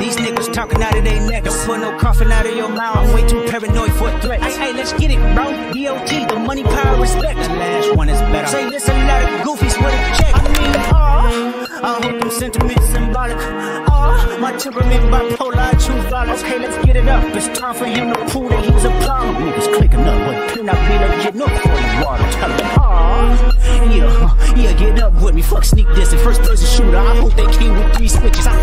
These niggas talking out of their neck. Don't put no coughing out of your mouth. I'm way too paranoid for a threat. Hey, hey, let's get it, bro. DOT, the money, power, respect. The last one is better. Say this a lot of goofies with a check. I mean, oh, I hope them sentiments symbolic. Oh, my temperament bipolar, I choose violence. Okay, let's get it up. It's time for him to prove that he's a problem. Niggas clicking up, but can I be legit? No for the water. Tell them, oh, yeah, yeah, get up with me. Fuck sneak this and first person shooter. I hope they came with three switches. I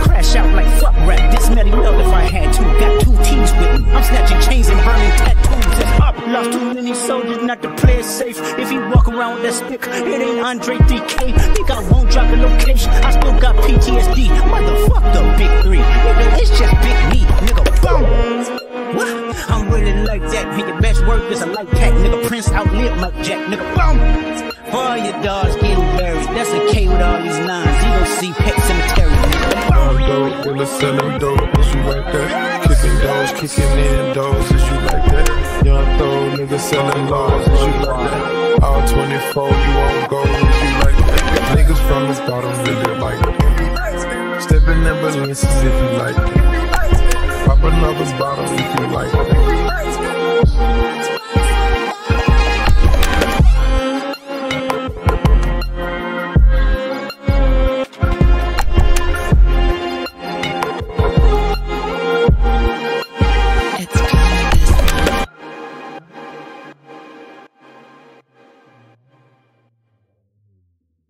soldiers not to play it safe. If you walk around with that stick, it ain't Andre DK. Think I won't drop a location. I still got PTSD. Motherfuck the big three. Nigga, it's just big me. Nigga, boom. What? I'm really like that. And your best work is a light pack. Nigga, Prince outlived Mike Jack. Nigga, boom. All your dogs getting buried. That's a K with all these lines. You gon' see Pet Dope, really selling dope, is you like that? Kicking doors, kicking in doors, is you like that? Young throw, nigga selling laws, is you like that? All 24, you won't go, is you like that? Niggas from the bottom really like it. Stepping in Balenci's if you like it.